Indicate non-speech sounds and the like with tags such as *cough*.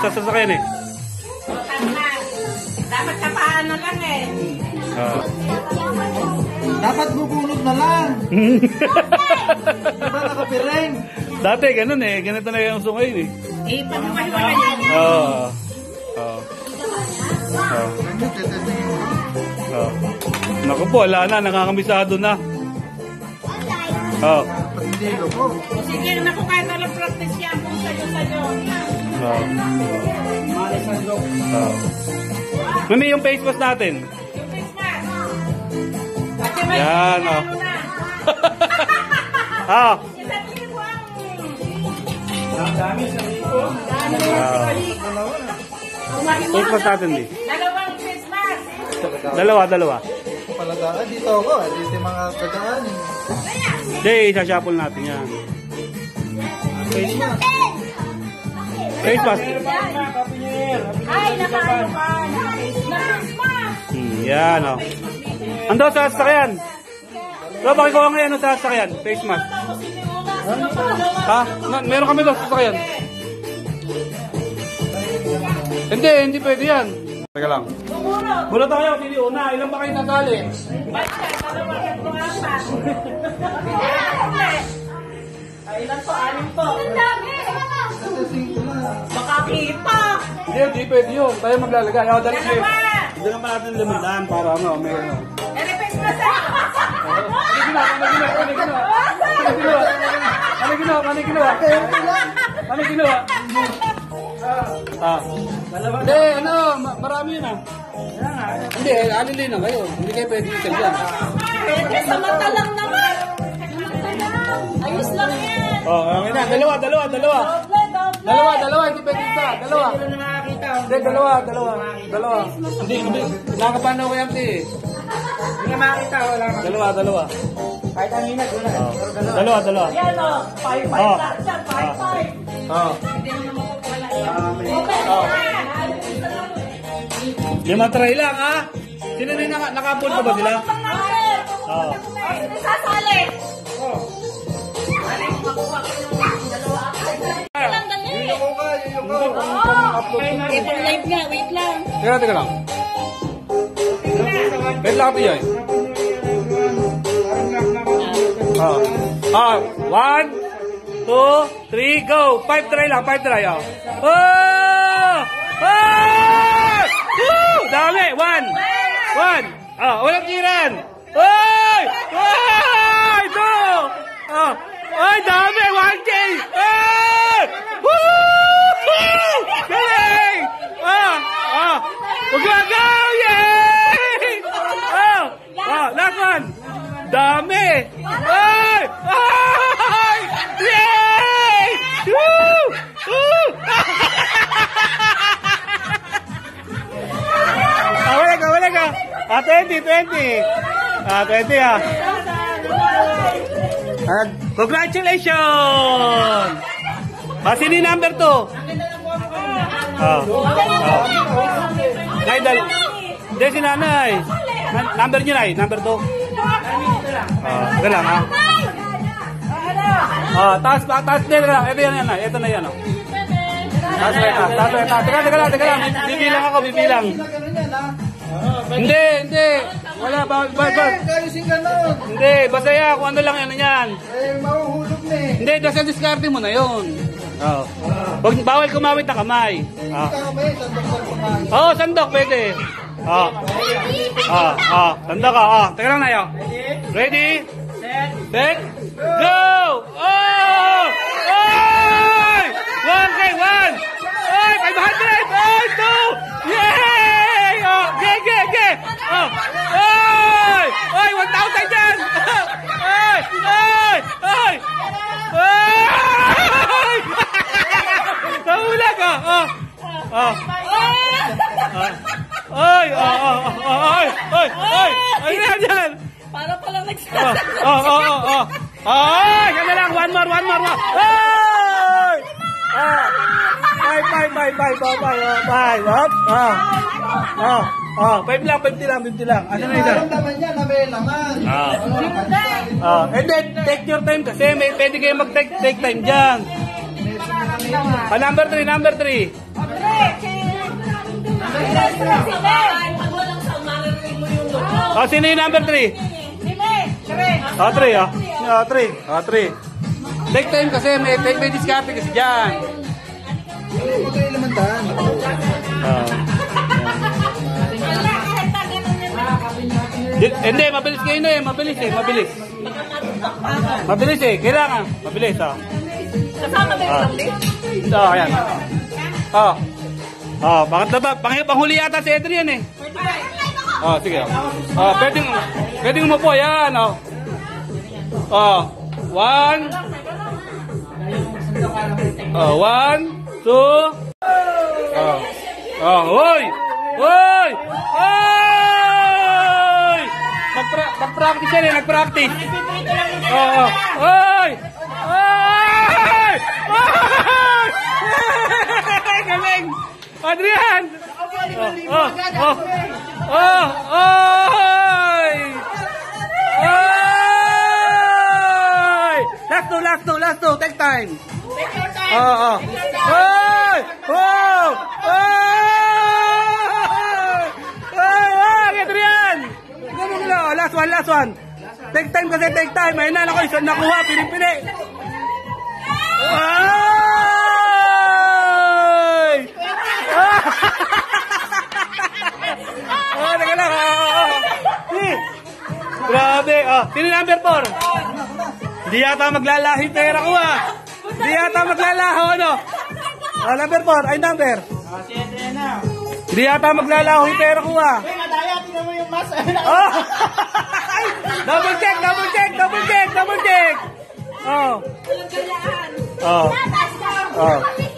sa sasakyan eh. Dapat kapaan na lang eh. Oo. Dapat bubunot na lang. *laughs* Diba nakapiring? Dati ganun eh, ganito na yung uso ngayon eh. Eh, pagmamahiwala yan. Oo. Oo. Oo. Naku po, wala na, nakakamisado na. Oo. Pag hindi loko. O sige, naku, kahit walang practice yan kung sa'yo-sa'yo. Oo. Oo. Mami, yung face mask natin. Yung Christmas. At yung may Yan, oh. ano *laughs* na. Ah. Isabihin mo ang... Face mask natin, di. Dalawang Christmas. Dalawa, dalawa. Palagaan dito ako. Dito mga tagaan eh. Hindi, isa-shuffle natin yan. Face mask. Face mask. Ay, nakaano ka. Christmas. Hmm, yan, oh. Ando sa sasakyan. Bro, pakikuha ngayon sa sasakyan. Face mask. Ha? Meron kami doon sa sasakyan. Hindi, hindi pwede yan. Teka lang. Muna tayo, sili una. Ilan ba kayo nasali? Ay, ilan po? Anim po. Makakita. Hindi, hindi pwede yun. Tayo maglalagay. Ako, dali kayo. Hindi naman natin limitan para ano, may ano. Merry Christmas ah. Ano ginawa? Ano ginawa? Ano ginawa? Ano ginawa? Ano ginawa? Ano ginawa? Ah. Hindi, ano, ma- marami yun ah. Hindi, alili na kayo. Hindi kayo pwede isa dyan. Pwede, samanta lang naman. Ayos lang yan. Oh, okay na. Dalawa, dalawa, dalawa. Dalawa, dalawa, hindi pwede isa. Dalawa. Hindi, dalawa, dalawa. Dalawa. Hindi, hindi. Nakapano ko yan, ti. Hindi makita. Wala ka. Dalawa, dalawa. Kahit ang hinag. Wala. Oh. Dalawa, dalawa. Yan o. Five, five Oh. lahat yan. Five, five. Oh. Hindi mo naman wala yan. Okay. Oh. Lima try lang, ha? Sino na nakapon pa ba sila? Oo. Sasali? Ito live nga, wait lang. Teka, teka lang. Wait lang, Piyoy. Ah. Ah, one, two, three, go. Five try lang, five try. Oh! Oh! Oh! Woo! Dami! One! One! Ah, walang kiran! Oy! Oy! Two! Ah! Ay, dami! One K! Ay! Woo! Galing! Ah! Ah! Magagaw! Yay! Ah! Ah! Last one! Dami! Ay! Ay! Yay! Woo! Woo! *laughs* Ah, wala ka, wala ka. Ah, 20, 20. Ah, 20 ah. Ah, congratulations! Ah, sino number 2? Ah. Ah. Nay, dal. Hindi, si nanay. Na- number niyo, nay. Number 2. Ah, ito lang, ha? Ah, taas pa, taas din lang. Ito yan, yan, nay. Ito na yan, oh. Taas taas, taas pa, taas. Teka, teka lang, teka lang. Bibilang ako, bibilang. Hindi, hindi. Wala, ba, ba, ba. Eh, Kayusin ka nun. Hindi, basta yan, kung ano lang yan, yan. Eh, mahuhulog na eh. Hindi, nasa discarte mo na yun. Oo. Wag, bawal kumawit ng kamay. Oo, oh, sandok, pwede. Ah. Ah, ah, sandok ka. Ah, teka lang na yun. Ready? Set. Go! Oh! One kay one! Oy, 500! Oy, two! Yay! Oh, ge, ge, ge! Oh! Oy! Oy, 1,000 dyan! Oy! Oy! Oy! Oy! Oh! Oh! Ah. Oy! Oh, oh, oh, oh! Oy! Ay, yan, yan! Para palang Oh, nagsasagot. oh, oh, oh, oh. Ay, kaya lang. One more, one more, one. Ay! Ah. Five, five, five, five, five, five, oh. Ah. Ah. Ah, five lang, five lang, five lang. Ano na ito? naman yan na may laman. Ah. Ano, Ah, and then, take your time kasi may pwede kayo mag-take take time dyan. Ah, number three, number three. Andre! Oh, sino yung number 3? Ah, 3 ah. Ah, 3. Ah, 3. Take time kasi, may, may, may discarte kasi dyan. Huwag kayo lamantan. Ah. Di- Hindi, mabilis kayo na eh. Mabilis eh, mabilis. Mabilis eh, kailangan. Mabilis ah. Kasama ba yung ulit? Ah, ayan. Ah. Ah, bakit na ba? Pang panghuli yata si Adrian eh. Ah, sige. Ah, pwedeng, pwedeng umupo. Yan, oh. Ah, one. Ah, one, two. Ah. Ah, hoy! Hoy! Hoy! Nagpra- Nag-practice yan eh, nag-practice. Oo. Hoy! Hoy! Galing! Adrian! Oh, oh, oh, oh, Hoy! Hoy! Last two, last two, last two. Take time. Oo, oh, Hoy! Oh! Hoy! Hoy! Hoy! Adrian! Ganun. Oh, Last one, last one. Take time kasi take time. Ayun na, nakuha. Piling-pili. Ay! Oh, sino number 4? Hindi yata maglalahi pera ko ah. Hindi yata maglalaho ano. Oh, number 4. Ay, number. Hindi yata maglalaho yung pera ko ah. Madaya, tingnan mo yung mas. Oh! double check, double check, double check, double check. Oh. Oh. Oh.